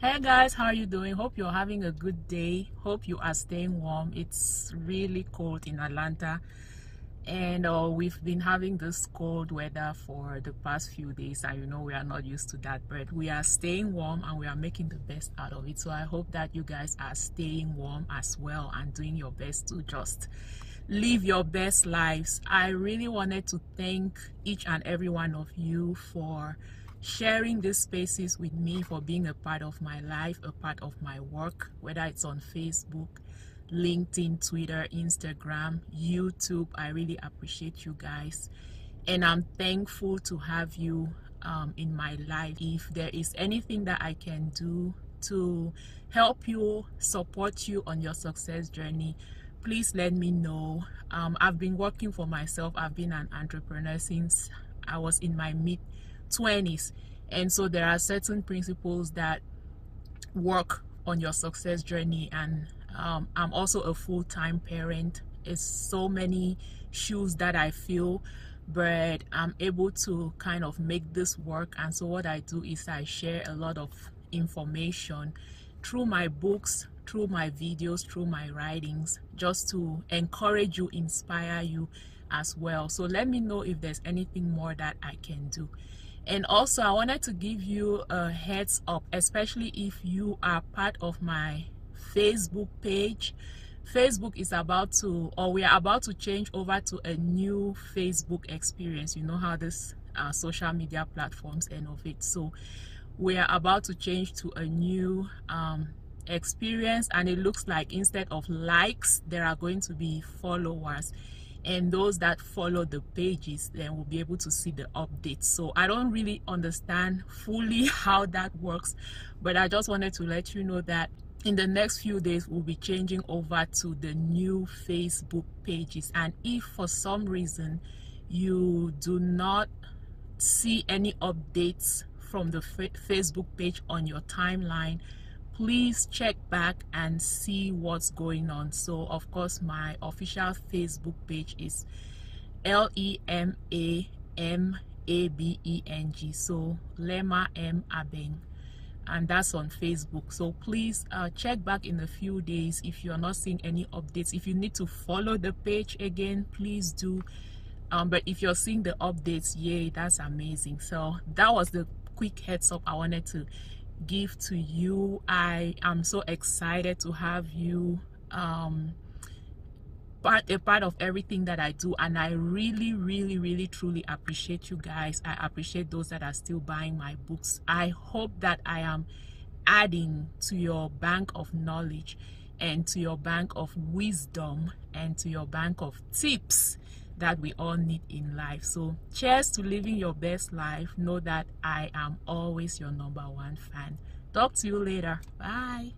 hey guys how are you doing? Hope you're having a good day. Hope you are staying warm. It's really cold in atlanta and uh, we've been having this cold weather for the past few days and you know we are not used to that but we are staying warm and we are making the best out of it. So i hope that you guys are staying warm as well and doing your best to just live your best lives. I really wanted to thank each and every one of you for sharing these spaces with me for being a part of my life, a part of my work, whether it's on Facebook, LinkedIn, Twitter, Instagram, YouTube. I really appreciate you guys. And I'm thankful to have you um, in my life. If there is anything that I can do to help you, support you on your success journey, please let me know. Um, I've been working for myself, I've been an entrepreneur since I was in my mid 20s and so there are certain principles that work on your success journey. And um, i'm also a full-time parent. It's so many shoes that i feel but i'm able to kind of make this work. And so what i do is i share a lot of information through my books through my videos through my writings just to encourage you inspire you as well. So let me know if there's anything more that i can do. And also i wanted to give you a heads up especially if you are part of my facebook page. Facebook is about to or we are about to change over to a new facebook experience. You know how this uh, social media platforms innovate so we are about to change to a new um, experience and it looks like instead of likes there are going to be followers and those that follow the pages then will be able to see the updates. So i don't really understand fully how that works but i just wanted to let you know that in the next few days we'll be changing over to the new facebook pages. And if for some reason you do not see any updates from the facebook page on your timeline please check back and see what's going on. So of course my official facebook page is l-e-m-a-m-a-b-e-n-g so lema m abeng. And that's on facebook. So please uh, check back in a few days if you're not seeing any updates. If you need to follow the page again please do. Um, but if you're seeing the updates yay that's amazing. So that was the quick heads up i wanted to give to you. I am so excited to have you um, part a part of everything that I do. And I really really really truly appreciate you guys. I appreciate those that are still buying my books. I hope that I am adding to your bank of knowledge and to your bank of wisdom and to your bank of tips that we all need in life. So, cheers to living your best life. Know that I am always your number one fan. Talk to you later. Bye.